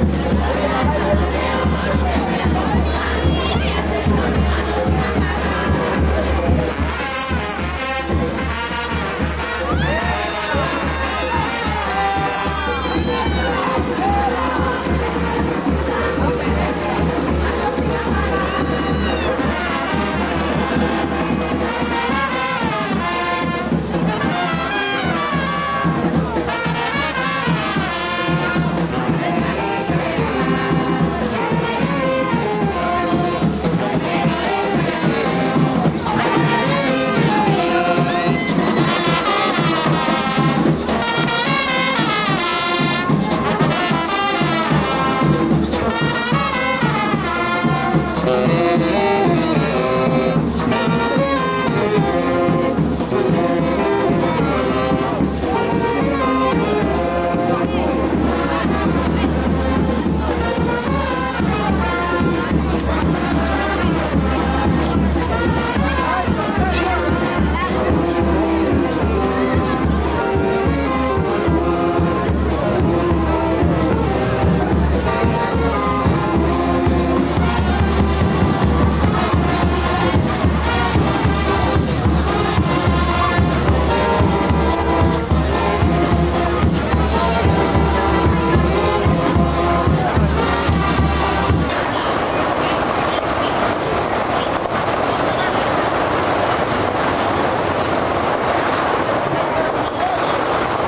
Música